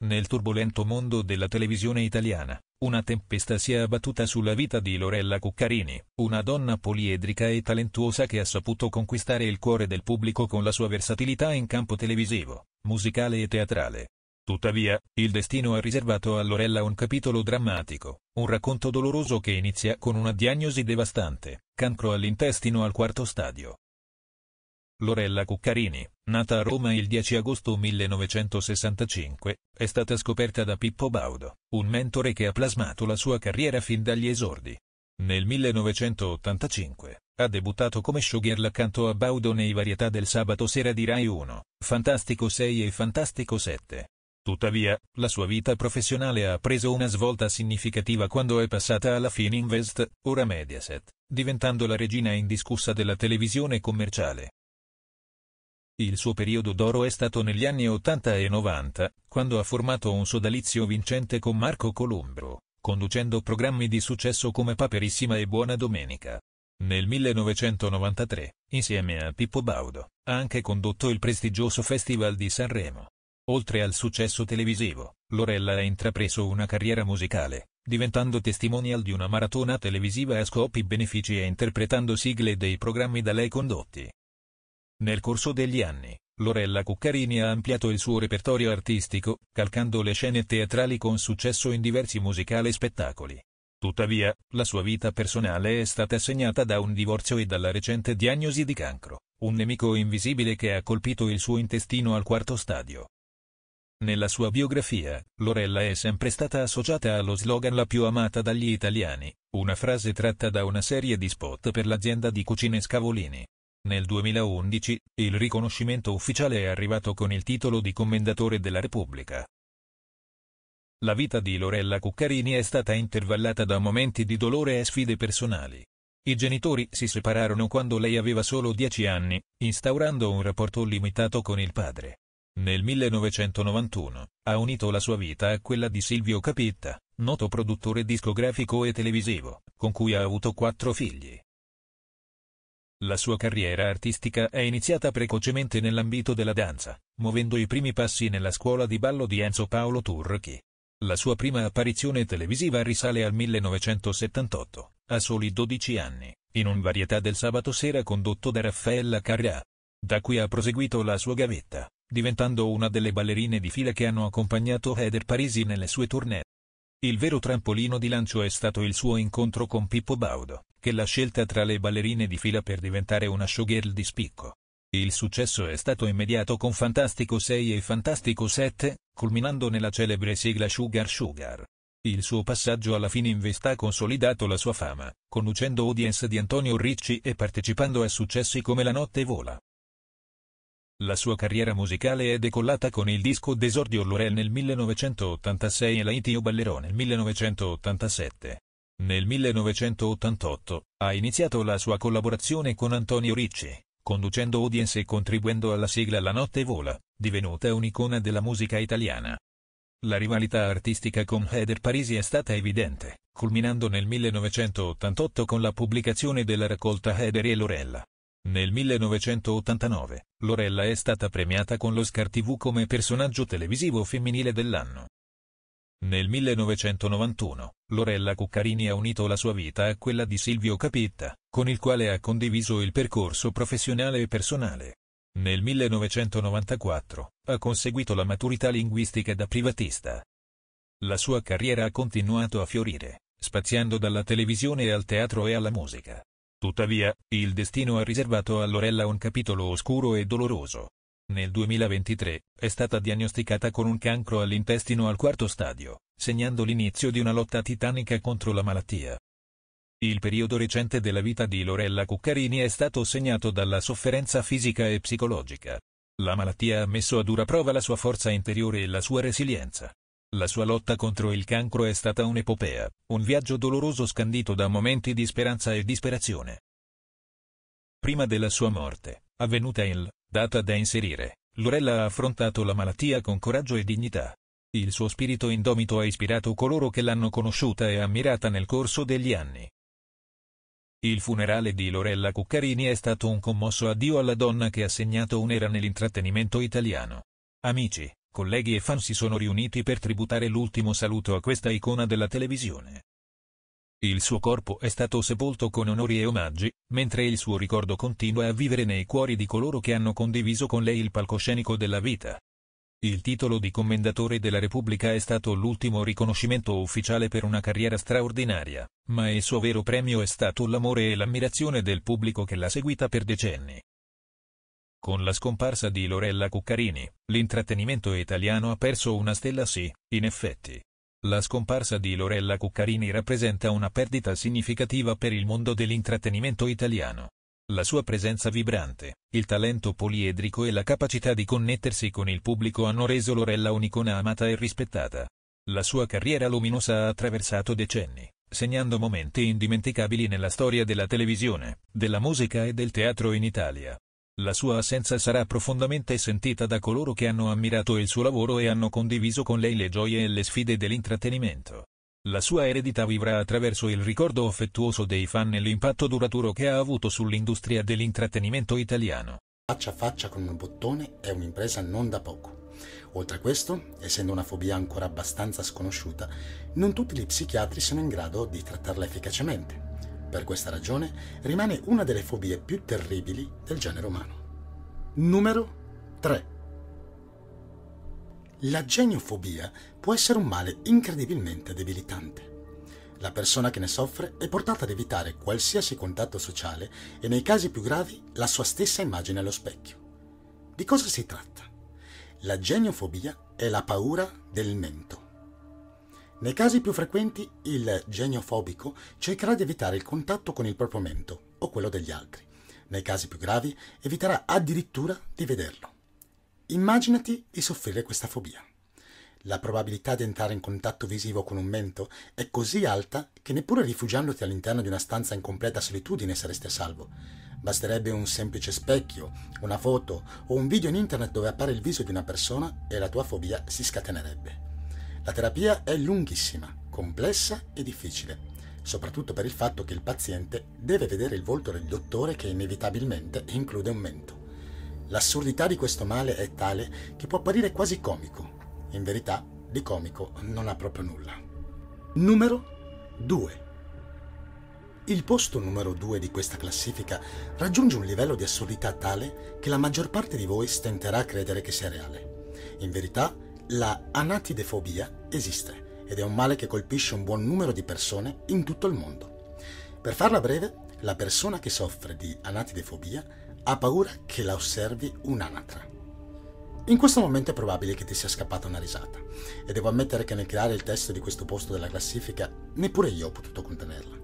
Nel turbolento mondo della televisione italiana, una tempesta si è abbattuta sulla vita di Lorella Cuccarini, una donna poliedrica e talentuosa che ha saputo conquistare il cuore del pubblico con la sua versatilità in campo televisivo, musicale e teatrale. Tuttavia, il destino ha riservato a Lorella un capitolo drammatico, un racconto doloroso che inizia con una diagnosi devastante, cancro all'intestino al quarto stadio. Lorella Cuccarini, nata a Roma il 10 agosto 1965, è stata scoperta da Pippo Baudo, un mentore che ha plasmato la sua carriera fin dagli esordi. Nel 1985, ha debuttato come showgirl accanto a Baudo nei varietà del sabato sera di Rai 1, Fantastico 6 e Fantastico 7. Tuttavia, la sua vita professionale ha preso una svolta significativa quando è passata alla Fininvest, ora Mediaset, diventando la regina indiscussa della televisione commerciale. Il suo periodo d'oro è stato negli anni 80 e 90, quando ha formato un sodalizio vincente con Marco Columbro, conducendo programmi di successo come Paperissima e Buona Domenica. Nel 1993, insieme a Pippo Baudo, ha anche condotto il prestigioso Festival di Sanremo. Oltre al successo televisivo, Lorella ha intrapreso una carriera musicale, diventando testimonial di una maratona televisiva a scopi benefici e interpretando sigle dei programmi da lei condotti. Nel corso degli anni, Lorella Cuccarini ha ampliato il suo repertorio artistico, calcando le scene teatrali con successo in diversi musicali e spettacoli. Tuttavia, la sua vita personale è stata segnata da un divorzio e dalla recente diagnosi di cancro, un nemico invisibile che ha colpito il suo intestino al quarto stadio. Nella sua biografia, Lorella è sempre stata associata allo slogan la più amata dagli italiani, una frase tratta da una serie di spot per l'azienda di cucine Scavolini. Nel 2011, il riconoscimento ufficiale è arrivato con il titolo di Commendatore della Repubblica. La vita di Lorella Cuccarini è stata intervallata da momenti di dolore e sfide personali. I genitori si separarono quando lei aveva solo 10 anni, instaurando un rapporto limitato con il padre. Nel 1991, ha unito la sua vita a quella di Silvio Capitta, noto produttore discografico e televisivo, con cui ha avuto quattro figli. La sua carriera artistica è iniziata precocemente nell'ambito della danza, muovendo i primi passi nella scuola di ballo di Enzo Paolo Turchi. La sua prima apparizione televisiva risale al 1978, a soli 12 anni, in un varietà del sabato sera condotto da Raffaella Carrà. Da qui ha proseguito la sua gavetta, diventando una delle ballerine di fila che hanno accompagnato Heather Parisi nelle sue tournée. Il vero trampolino di lancio è stato il suo incontro con Pippo Baudo, che l'ha scelta tra le ballerine di fila per diventare una showgirl di spicco. Il successo è stato immediato con Fantastico 6 e Fantastico 7, culminando nella celebre sigla Sugar Sugar. Il suo passaggio alla Fininvest ha consolidato la sua fama, conducendo audience di Antonio Ricci e partecipando a successi come La notte vola. La sua carriera musicale è decollata con il disco d'esordio Lorel nel 1986 e la Itio Ballerò nel 1987. Nel 1988, ha iniziato la sua collaborazione con Antonio Ricci, conducendo audience e contribuendo alla sigla La notte vola, divenuta un'icona della musica italiana. La rivalità artistica con Heather Parisi è stata evidente, culminando nel 1988 con la pubblicazione della raccolta Heather e Lorella. Nel 1989, Lorella è stata premiata con l'Oscar TV come personaggio televisivo femminile dell'anno. Nel 1991, Lorella Cuccarini ha unito la sua vita a quella di Silvio Capitta, con il quale ha condiviso il percorso professionale e personale. Nel 1994, ha conseguito la maturità linguistica da privatista. La sua carriera ha continuato a fiorire, spaziando dalla televisione al teatro e alla musica. Tuttavia, il destino ha riservato a Lorella un capitolo oscuro e doloroso. Nel 2023, è stata diagnosticata con un cancro all'intestino al quarto stadio, segnando l'inizio di una lotta titanica contro la malattia. Il periodo recente della vita di Lorella Cuccarini è stato segnato dalla sofferenza fisica e psicologica. La malattia ha messo a dura prova la sua forza interiore e la sua resilienza. La sua lotta contro il cancro è stata un'epopea, un viaggio doloroso scandito da momenti di speranza e disperazione. Prima della sua morte, avvenuta in L, data da inserire, Lorella ha affrontato la malattia con coraggio e dignità. Il suo spirito indomito ha ispirato coloro che l'hanno conosciuta e ammirata nel corso degli anni. Il funerale di Lorella Cuccarini è stato un commosso addio alla donna che ha segnato un'era nell'intrattenimento italiano. Amici, colleghi e fan si sono riuniti per tributare l'ultimo saluto a questa icona della televisione. Il suo corpo è stato sepolto con onori e omaggi, mentre il suo ricordo continua a vivere nei cuori di coloro che hanno condiviso con lei il palcoscenico della vita. Il titolo di Commendatore della Repubblica è stato l'ultimo riconoscimento ufficiale per una carriera straordinaria, ma il suo vero premio è stato l'amore e l'ammirazione del pubblico che l'ha seguita per decenni. Con la scomparsa di Lorella Cuccarini, l'intrattenimento italiano ha perso una stella sì, in effetti. La scomparsa di Lorella Cuccarini rappresenta una perdita significativa per il mondo dell'intrattenimento italiano. La sua presenza vibrante, il talento poliedrico e la capacità di connettersi con il pubblico hanno reso Lorella un'icona amata e rispettata. La sua carriera luminosa ha attraversato decenni, segnando momenti indimenticabili nella storia della televisione, della musica e del teatro in Italia. La sua assenza sarà profondamente sentita da coloro che hanno ammirato il suo lavoro e hanno condiviso con lei le gioie e le sfide dell'intrattenimento. La sua eredità vivrà attraverso il ricordo affettuoso dei fan e l'impatto duraturo che ha avuto sull'industria dell'intrattenimento italiano. Faccia a faccia con un bottone è un'impresa non da poco. Oltre a questo, essendo una fobia ancora abbastanza sconosciuta, non tutti gli psichiatri sono in grado di trattarla efficacemente. Per questa ragione rimane una delle fobie più terribili del genere umano. Numero 3. La geniofobia può essere un male incredibilmente debilitante. La persona che ne soffre è portata ad evitare qualsiasi contatto sociale e nei casi più gravi la sua stessa immagine allo specchio. Di cosa si tratta? La geniofobia è la paura del mento. Nei casi più frequenti il geniofobico cercherà di evitare il contatto con il proprio mento o quello degli altri. Nei casi più gravi eviterà addirittura di vederlo. Immaginati di soffrire questa fobia. La probabilità di entrare in contatto visivo con un mento è così alta che neppure rifugiandoti all'interno di una stanza in completa solitudine saresti a salvo. Basterebbe un semplice specchio, una foto o un video in internet dove appare il viso di una persona e la tua fobia si scatenerebbe. La terapia è lunghissima, complessa e difficile, soprattutto per il fatto che il paziente deve vedere il volto del dottore che inevitabilmente include un mento. L'assurdità di questo male è tale che può apparire quasi comico. In verità, di comico non ha proprio nulla. Numero 2. Il posto numero 2 di questa classifica raggiunge un livello di assurdità tale che la maggior parte di voi stenterà a credere che sia reale. In verità, la anatidefobia esiste ed è un male che colpisce un buon numero di persone in tutto il mondo. Per farla breve, la persona che soffre di anatidefobia ha paura che la osservi un'anatra. In questo momento è probabile che ti sia scappata una risata e devo ammettere che nel creare il testo di questo posto della classifica neppure io ho potuto contenerla.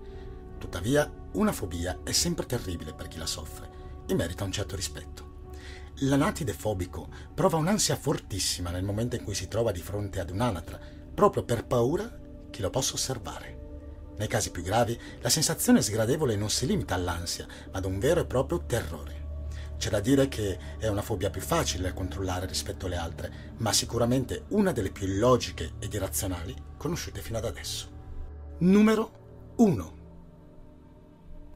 Tuttavia, una fobia è sempre terribile per chi la soffre e merita un certo rispetto. L'anatide fobico prova un'ansia fortissima nel momento in cui si trova di fronte ad un'anatra, proprio per paura che lo possa osservare. Nei casi più gravi, la sensazione sgradevole non si limita all'ansia, ma ad un vero e proprio terrore. C'è da dire che è una fobia più facile da controllare rispetto alle altre, ma sicuramente una delle più logiche ed irrazionali conosciute fino ad adesso. Numero 1.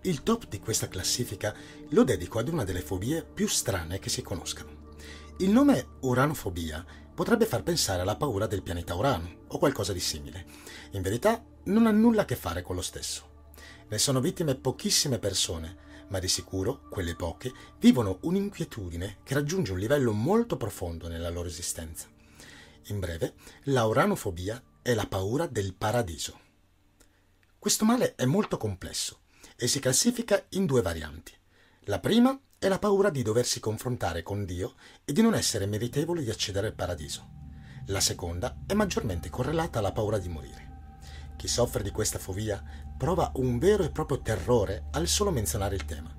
Il top di questa classifica lo dedico ad una delle fobie più strane che si conoscano. Il nome uranofobia potrebbe far pensare alla paura del pianeta Urano o qualcosa di simile. In verità non ha nulla a che fare con lo stesso. Ne sono vittime pochissime persone, ma di sicuro quelle poche vivono un'inquietudine che raggiunge un livello molto profondo nella loro esistenza. In breve, la uranofobia è la paura del paradiso. Questo male è molto complesso e si classifica in due varianti. La prima è la paura di doversi confrontare con Dio e di non essere meritevoli di accedere al paradiso. La seconda è maggiormente correlata alla paura di morire. Chi soffre di questa fobia prova un vero e proprio terrore al solo menzionare il tema.